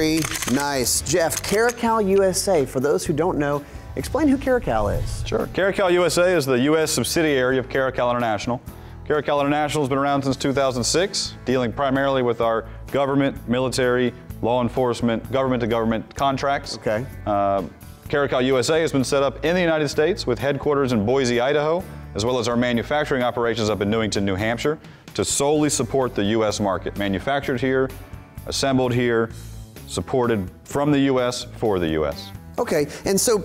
Very nice. Jeff, Caracal USA, for those who don't know, explain who Caracal is. Sure. Caracal USA is the U.S. subsidiary of Caracal International. Caracal International has been around since 2006, dealing primarily with our government, military, law enforcement, government to government contracts. Okay. Uh, Caracal USA has been set up in the United States with headquarters in Boise, Idaho, as well as our manufacturing operations up in Newington, New Hampshire, to solely support the U.S. market. Manufactured here, assembled here, supported from the U.S. for the U.S. Okay, and so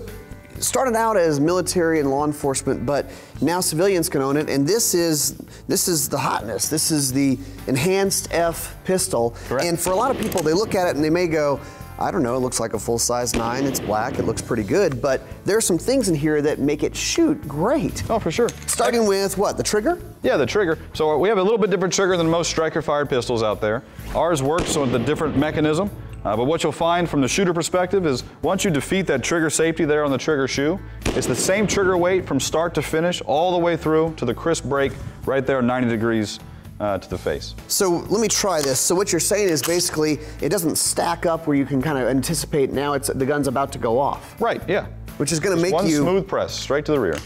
started out as military and law enforcement, but now civilians can own it, and this is this is the hotness. This is the enhanced F pistol, Correct. and for a lot of people, they look at it and they may go. I don't know, it looks like a full size nine, it's black, it looks pretty good, but there are some things in here that make it shoot great. Oh, for sure. Starting with what, the trigger? Yeah, the trigger. So we have a little bit different trigger than most striker-fired pistols out there. Ours works with a different mechanism, uh, but what you'll find from the shooter perspective is once you defeat that trigger safety there on the trigger shoe, it's the same trigger weight from start to finish, all the way through to the crisp break right there 90 degrees uh, to the face. So let me try this. So what you're saying is basically it doesn't stack up where you can kind of anticipate now it's the gun's about to go off, Right, yeah. which is going to make one you smooth press straight to the rear.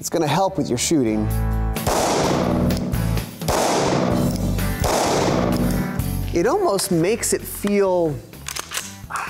it's going to help with your shooting. It almost makes it feel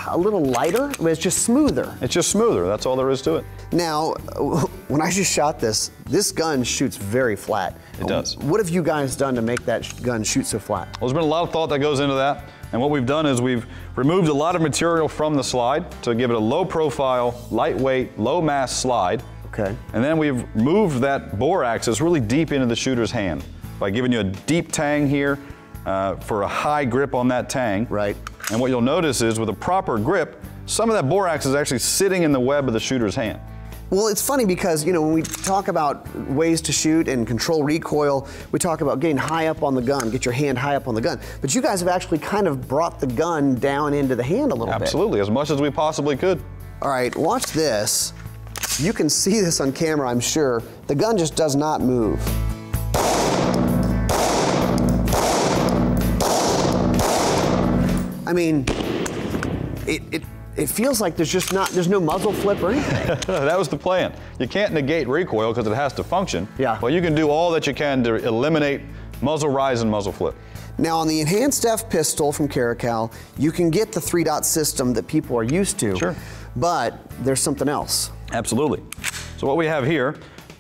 a little lighter, but it's just smoother. It's just smoother, that's all there is to it. Now, when I just shot this, this gun shoots very flat. It does. What have you guys done to make that sh- gun shoot so flat? Well, there's been a lot of thought that goes into that. And what we've done is we've removed a lot of material from the slide to give it a low profile, lightweight, low mass slide. Okay. And then we've moved that bore axis really deep into the shooter's hand by giving you a deep tang here uh, for a high grip on that tang. Right. And what you'll notice is with a proper grip, some of that bore axis is actually sitting in the web of the shooter's hand. Well, it's funny because, you know, when we talk about ways to shoot and control recoil, we talk about getting high up on the gun, get your hand high up on the gun. But you guys have actually kind of brought the gun down into the hand a little bit. Absolutely, as much as we possibly could. All right, watch this. You can see this on camera, I'm sure. The gun just does not move. I mean, it, it, it feels like there's just not, there's no muzzle flip or anything. that was the plan. You can't negate recoil because it has to function. Yeah. But you can do all that you can to eliminate muzzle rise and muzzle flip. Now, on the Enhanced F pistol from Caracal, you can get the three dot system that people are used to. Sure. But there's something else. Absolutely. So what we have here,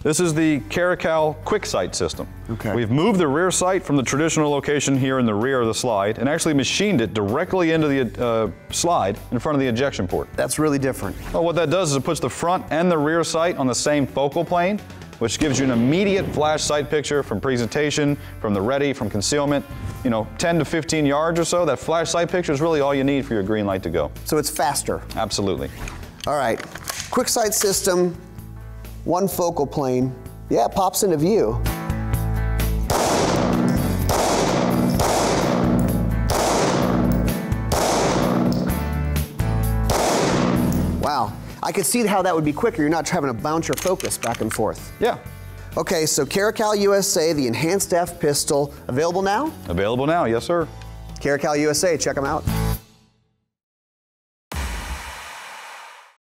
this is the Caracal quick sight system. Okay. We've moved the rear sight from the traditional location here in the rear of the slide and actually machined it directly into the uh, slide in front of the ejection port. That's really different. Well, what that does is it puts the front and the rear sight on the same focal plane, which gives you an immediate flash sight picture from presentation, from the ready, from concealment. You know, 10 to 15 yards or so, that flash sight picture is really all you need for your green light to go. So it's faster. Absolutely. All right. Quick sight system, one focal plane. Yeah, it pops into view. Wow. I could see how that would be quicker. You're not having to bounce your focus back and forth. Yeah. Okay, so Caracal USA, the Enhanced F pistol, available now? Available now, yes, sir. Caracal USA, check them out.